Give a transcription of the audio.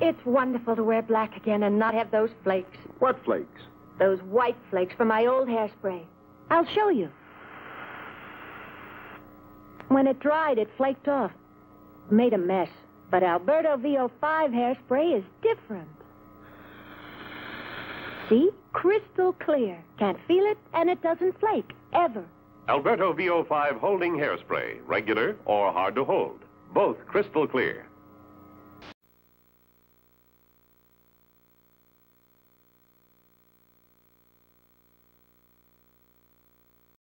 It's wonderful to wear black again and not have those flakes. What flakes? Those white flakes from my old hairspray. I'll show you. When it dried, it flaked off. Made a mess. But Alberto VO5 hairspray is different. See? Crystal clear. Can't feel it, and it doesn't flake. Ever. Alberto VO5 holding hairspray, regular or hard to hold. Both crystal clear.